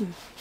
Hmm.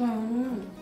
음.